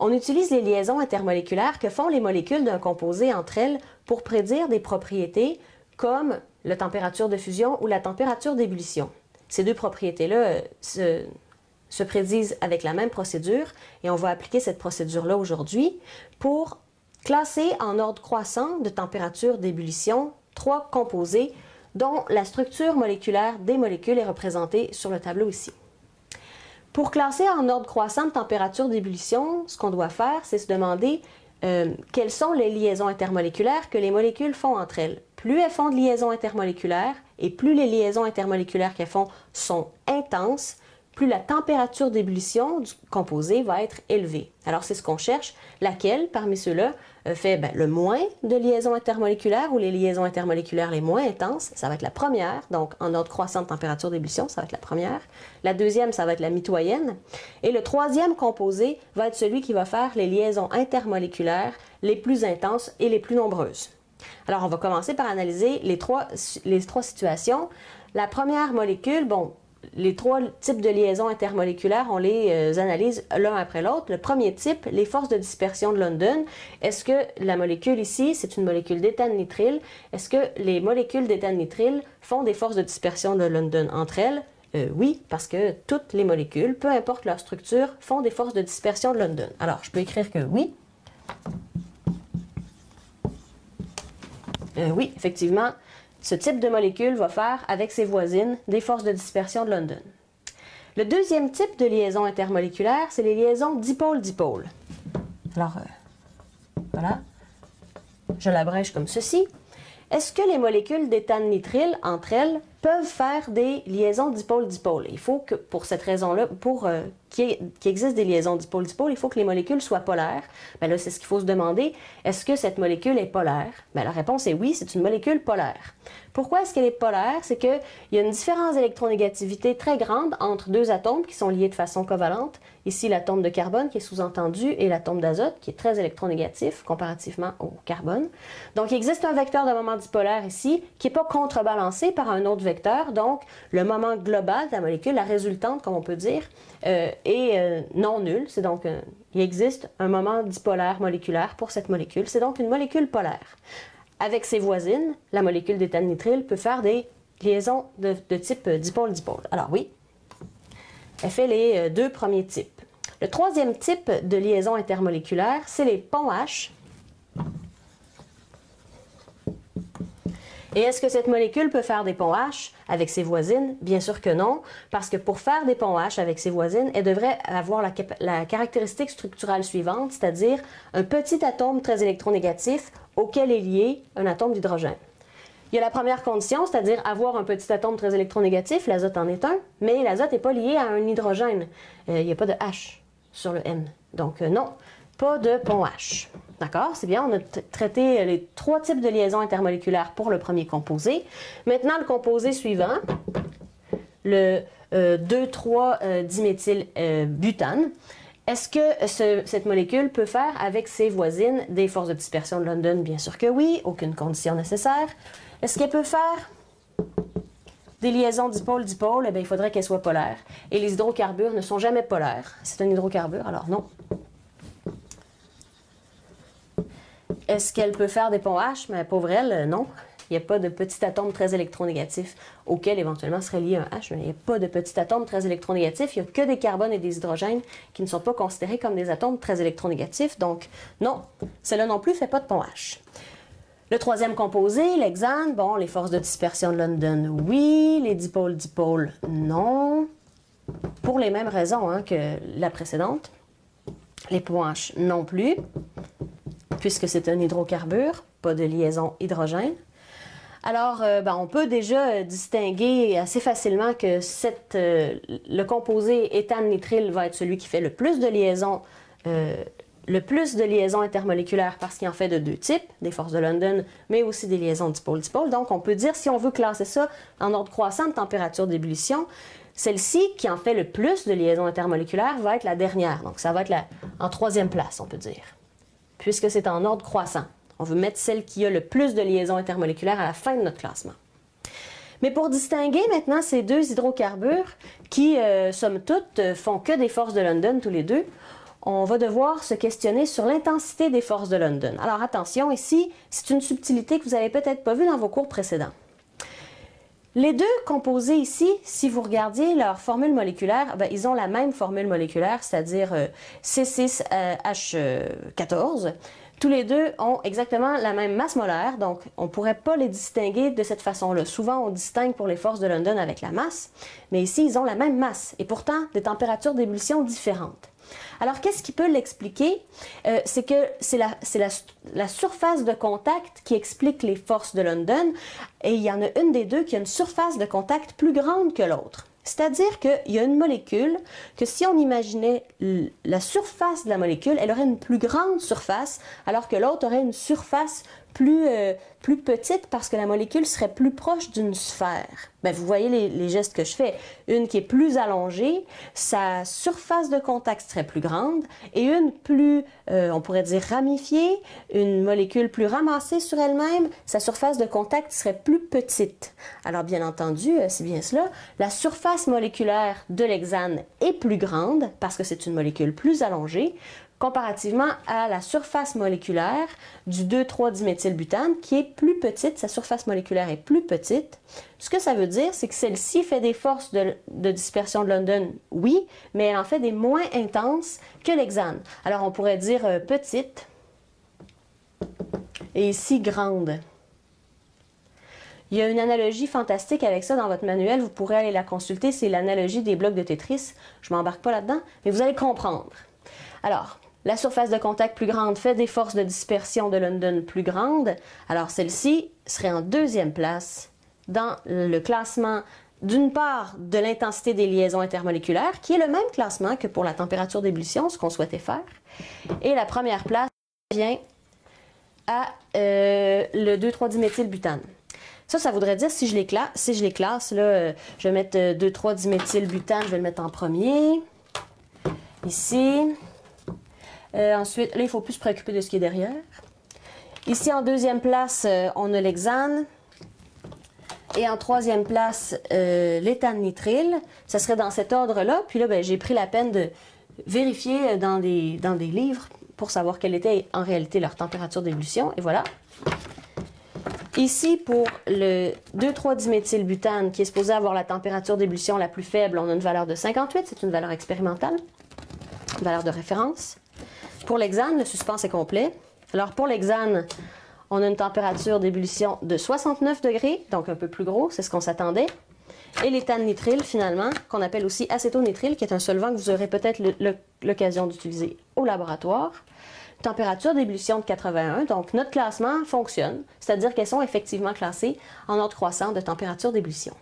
On utilise les liaisons intermoléculaires que font les molécules d'un composé entre elles pour prédire des propriétés comme la température de fusion ou la température d'ébullition. Ces deux propriétés-là euh, se, prédisent avec la même procédure et on va appliquer cette procédure-là aujourd'hui pour classer en ordre croissant de température d'ébullition trois composés dont la structure moléculaire des molécules est représentée sur le tableau ici. Pour classer en ordre croissant de température d'ébullition, ce qu'on doit faire, c'est se demander euh, quelles sont les liaisons intermoléculaires que les molécules font entre elles. Plus elles font de liaisons intermoléculaires et plus les liaisons intermoléculaires qu'elles font sont intenses, plus la température d'ébullition du composé va être élevée. Alors c'est ce qu'on cherche. Laquelle parmi ceux-là euh, fait ben, le moins de liaisons intermoléculaires ou les liaisons intermoléculaires les moins intenses? Ça va être la première, donc en ordre croissant de température d'ébullition, ça va être la première. La deuxième, ça va être la mitoyenne. Et le troisième composé va être celui qui va faire les liaisons intermoléculaires les plus intenses et les plus nombreuses. Alors on va commencer par analyser les trois, les trois situations. La première molécule, bon, les trois types de liaisons intermoléculaires, on les euh, analyse l'un après l'autre. Le premier type, les forces de dispersion de London. Est-ce que la molécule ici, c'est une molécule d'éthane-nitrile? Est-ce que les molécules d'éthane-nitrile font des forces de dispersion de London entre elles? Euh, oui, parce que toutes les molécules, peu importe leur structure, font des forces de dispersion de London. Alors, je peux écrire que oui. Euh, oui, effectivement, ce type de molécule va faire avec ses voisines des forces de dispersion de London. Le deuxième type de liaison intermoléculaire, c'est les liaisons dipôle-dipôle. Alors, euh, voilà. Je l'abrège comme ceci. Est-ce que les molécules d'éthane nitrile, entre elles, peuvent faire des liaisons dipôle-dipôle? Il faut que, pour cette raison-là, pour euh, qu'il existe des liaisons dipôle-dipôle, il faut que les molécules soient polaires. Bien là, c'est ce qu'il faut se demander. Est-ce que cette molécule est polaire? Bien, la réponse est oui, c'est une molécule polaire. Pourquoi est-ce qu'elle est polaire? C'est qu'il y a une différence d'électronégativité très grande entre deux atomes qui sont liés de façon covalente. Ici, l'atome de carbone qui est sous-entendu et l'atome d'azote qui est très électronégatif comparativement au carbone. Donc, il existe un vecteur de moment dipolaire ici qui n'est pas contrebalancé par un autre vecteur. Donc, le moment global de la molécule, la résultante, comme on peut dire, euh, est euh, non nul. C'est donc, il existe un moment dipolaire moléculaire pour cette molécule. C'est donc une molécule polaire. Avec ses voisines, la molécule d'éthane-nitrile peut faire des liaisons de, type dipôle-dipôle. Alors oui, elle fait les euh, deux premiers types. Le troisième type de liaison intermoléculaire, c'est les ponts H. Et est-ce que cette molécule peut faire des ponts H avec ses voisines? Bien sûr que non, parce que pour faire des ponts H avec ses voisines, elle devrait avoir la, caractéristique structurale suivante, c'est-à-dire un petit atome très électronégatif auquel est lié un atome d'hydrogène. Il y a la première condition, c'est-à-dire avoir un petit atome très électronégatif, l'azote en est un, mais l'azote n'est pas lié à un hydrogène. Euh, il n'y a pas de H sur le N. Donc euh, non, pas de pont H. D'accord? C'est bien, on a traité les trois types de liaisons intermoléculaires pour le premier composé. Maintenant, le composé suivant, le 2,3-diméthylbutane. Euh, est-ce que cette molécule peut faire avec ses voisines des forces de dispersion de London? Bien sûr que oui, aucune condition nécessaire. Est-ce qu'elle peut faire des liaisons dipôle-dipôle? Eh bien, il faudrait qu'elle soit polaire. Et les hydrocarbures ne sont jamais polaires. C'est un hydrocarbure, alors non. Est-ce qu'elle peut faire des ponts H? Mais pauvre elle, non. Il n'y a pas de petit atome très électronégatif auquel éventuellement serait lié un H. Il n'y a pas de petit atome très électronégatif. Il n'y a que des carbones et des hydrogènes qui ne sont pas considérés comme des atomes très électronégatifs. Donc, non, celle-là non plus ne fait pas de pont H. Le troisième composé, l'hexane, bon, les forces de dispersion de London, oui. Les dipôles-dipôles, non. Pour les mêmes raisons hein, que la précédente. Les ponts H, non plus, puisque c'est un hydrocarbure, pas de liaison hydrogène. Alors, euh, ben, on peut déjà euh, distinguer assez facilement que euh, le composé éthane-nitrile va être celui qui fait le plus de liaisons, intermoléculaires parce qu'il en fait de deux types, des forces de London, mais aussi des liaisons dipôle-dipôle. Donc, on peut dire, si on veut classer ça en ordre croissant de température d'ébullition, celle-ci qui en fait le plus de liaisons intermoléculaires va être la dernière. Donc, ça va être en troisième place, on peut dire, puisque c'est en ordre croissant. On veut mettre celle qui a le plus de liaisons intermoléculaires à la fin de notre classement. Mais pour distinguer maintenant ces deux hydrocarbures qui, euh, somme toute, font que des forces de London tous les deux, on va devoir se questionner sur l'intensité des forces de London. Alors attention, ici, c'est une subtilité que vous n'avez peut-être pas vue dans vos cours précédents. Les deux composés ici, si vous regardiez leur formule moléculaire, ben, ils ont la même formule moléculaire, c'est-à-dire euh, C6H14. Tous les deux ont exactement la même masse molaire, donc on ne pourrait pas les distinguer de cette façon-là. Souvent, on distingue pour les forces de London avec la masse, mais ici, ils ont la même masse et pourtant des températures d'ébullition différentes. Alors, qu'est-ce qui peut l'expliquer? Euh, c'est que c'est la, la, la, surface de contact qui explique les forces de London, et il y en a une des deux qui a une surface de contact plus grande que l'autre. C'est-à-dire qu'il y a une molécule que si on imaginait la surface de la molécule, elle aurait une plus grande surface, alors que l'autre aurait une surface plus, euh, plus petite parce que la molécule serait plus proche d'une sphère. Ben, vous voyez les, les, gestes que je fais. Une qui est plus allongée, sa surface de contact serait plus grande, et une plus, euh, on pourrait dire ramifiée, une molécule plus ramassée sur elle-même, sa surface de contact serait plus petite. Alors bien entendu, euh, c'est bien cela, la surface moléculaire de l'hexane est plus grande parce que c'est une molécule plus allongée, comparativement à la surface moléculaire du 2,3-diméthylbutane qui est plus petite, sa surface moléculaire est plus petite. Ce que ça veut dire, c'est que celle-ci fait des forces de, dispersion de London, oui, mais elle en fait des moins intenses que l'hexane. Alors on pourrait dire euh, petite et ici grande. Il y a une analogie fantastique avec ça dans votre manuel, vous pourrez aller la consulter, c'est l'analogie des blocs de Tetris. Je m'embarque pas là-dedans, mais vous allez comprendre. Alors, la surface de contact plus grande fait des forces de dispersion de London plus grandes. Alors celle-ci serait en deuxième place dans le classement d'une part de l'intensité des liaisons intermoléculaires, qui est le même classement que pour la température d'ébullition, ce qu'on souhaitait faire. Et la première place vient à euh, le 2,3-diméthylbutane. Ça, ça voudrait dire, si je les classe, si je les classe là, euh, je vais mettre 2,3-diméthylbutane, euh, je vais le mettre en premier. Ici, euh, ensuite, là, il faut plus se préoccuper de ce qui est derrière. Ici, en deuxième place, euh, on a l'hexane. Et en troisième place, euh, l'éthane nitrile. Ça serait dans cet ordre-là. Puis là, ben, j'ai pris la peine de vérifier dans des, dans des livres pour savoir quelle était en réalité leur température d'ébullition. Et voilà. Ici, pour le 2,3-diméthylbutane, qui est supposé avoir la température d'ébullition la plus faible, on a une valeur de 58. C'est une valeur expérimentale, une valeur de référence. Pour l'hexane, le suspense est complet. Alors pour l'hexane, on a une température d'ébullition de 69 degrés, donc un peu plus gros, c'est ce qu'on s'attendait. Et l'éthane nitrile, finalement, qu'on appelle aussi acétonitrile, qui est un solvant que vous aurez peut-être l'occasion d'utiliser au laboratoire. Température d'ébullition de 81, donc notre classement fonctionne, c'est-à-dire qu'elles sont effectivement classées en ordre croissant de température d'ébullition.